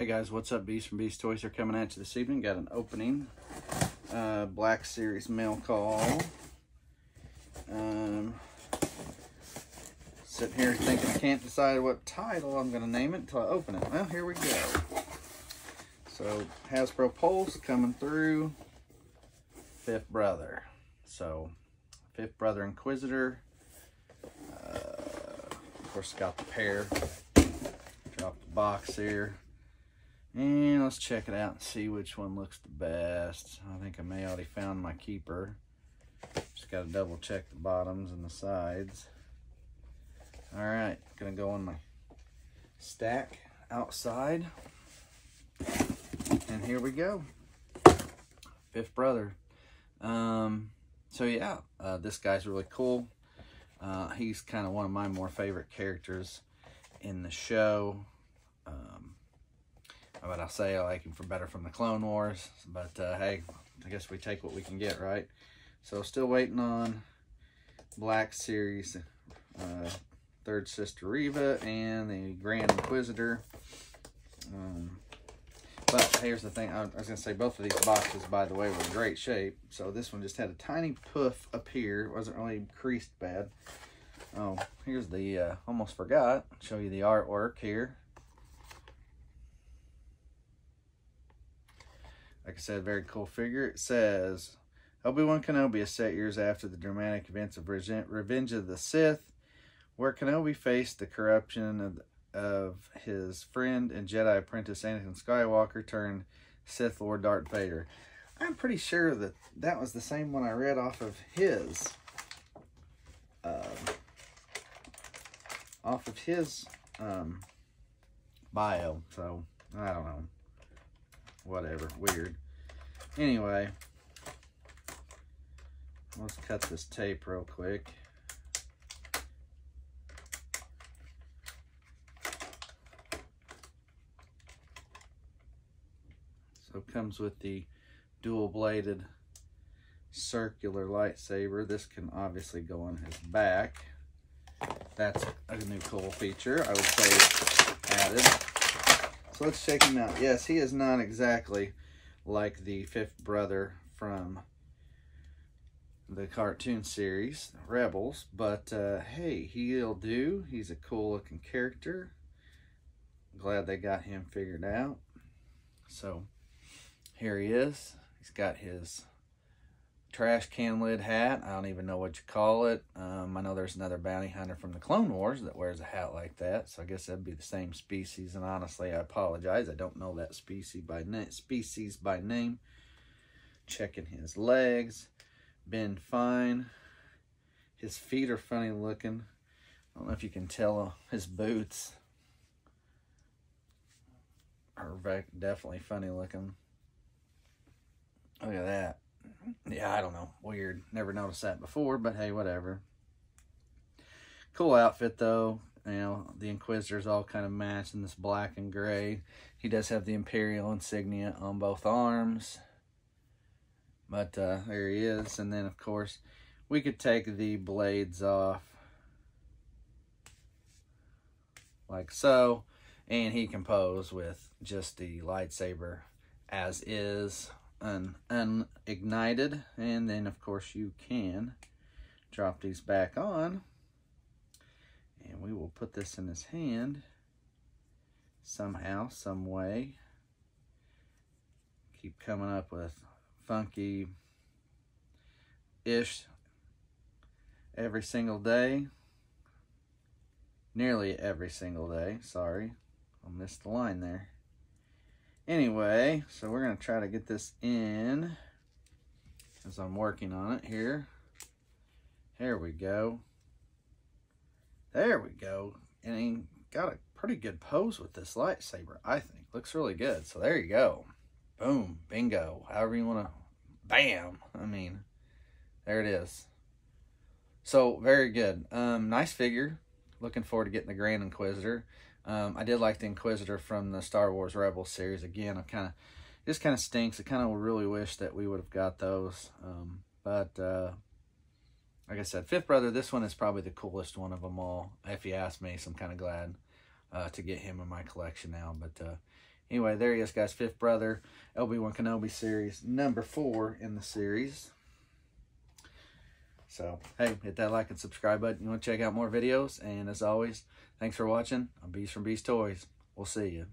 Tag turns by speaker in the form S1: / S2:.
S1: Hey guys, what's up? Beast from Beast Toys are coming at you this evening. Got an opening. Uh, Black Series mail call. Um, sitting here thinking I can't decide what title I'm going to name it until I open it. Well, here we go. So, Hasbro Pulse coming through. Fifth Brother. So, Fifth Brother Inquisitor. Uh, of course, got the pair. Drop the box here. And let's check it out and see which one looks the best. I think I may already found my keeper. Just got to double check the bottoms and the sides. All right, gonna go on my stack outside. And here we go. Fifth brother. Um, so yeah, uh, this guy's really cool. Uh, he's kind of one of my more favorite characters in the show. But I'll say I like him for better from the Clone Wars. But uh, hey, I guess we take what we can get, right? So still waiting on Black Series, uh, Third Sister Reva, and the Grand Inquisitor. Um, but here's the thing. I was going to say both of these boxes, by the way, were in great shape. So this one just had a tiny puff up here. It wasn't really creased bad. Oh, here's the, uh, almost forgot. Show you the artwork here. Like I said, very cool figure. It says, Obi-Wan Kenobi is set years after the dramatic events of Revenge of the Sith, where Kenobi faced the corruption of, of his friend and Jedi apprentice Anakin Skywalker turned Sith Lord Darth Vader. I'm pretty sure that that was the same one I read off of his, uh, off of his um, bio. So, I don't know whatever, weird. Anyway, let's cut this tape real quick. So it comes with the dual bladed circular lightsaber. This can obviously go on his back. That's a new cool feature I would say added. So let's check him out. Yes, he is not exactly like the fifth brother from the cartoon series, Rebels, but uh, hey, he'll do. He's a cool looking character. Glad they got him figured out. So here he is. He's got his trash can lid hat. I don't even know what you call it. Um, I know there's another bounty hunter from the Clone Wars that wears a hat like that, so I guess that'd be the same species. And honestly, I apologize. I don't know that species by name. Species by name. Checking his legs, been fine. His feet are funny looking. I don't know if you can tell uh, his boots are definitely funny looking. Look at that yeah, I don't know. Weird. Never noticed that before, but hey, whatever. Cool outfit, though. You know, the Inquisitor's all kind of matched in this black and gray. He does have the Imperial insignia on both arms. But uh, there he is. And then, of course, we could take the blades off. Like so. And he can pose with just the lightsaber as is un unignited and then of course you can drop these back on. And we will put this in his hand somehow some way. Keep coming up with funky ish every single day. Nearly every single day sorry I missed the line there Anyway, so we're going to try to get this in as I'm working on it here. There we go. There we go. And he got a pretty good pose with this lightsaber, I think. Looks really good. So there you go. Boom. Bingo. However you want to. Bam. I mean, there it is. So, very good. Um, nice figure. Looking forward to getting the Grand Inquisitor. Um, I did like the Inquisitor from the Star Wars Rebels series. Again, I kind of just kind of stinks. I kind of really wish that we would have got those. Um, but uh, like I said, Fifth Brother, this one is probably the coolest one of them all. If you ask me, so I'm kind of glad uh, to get him in my collection now. But uh, Anyway, there he is, guys. Fifth brother, Obi-Wan Kenobi series, number four in the series. So, hey, hit that like and subscribe button. You want to check out more videos. And as always, thanks for watching. I'm Beast from Beast Toys. We'll see you.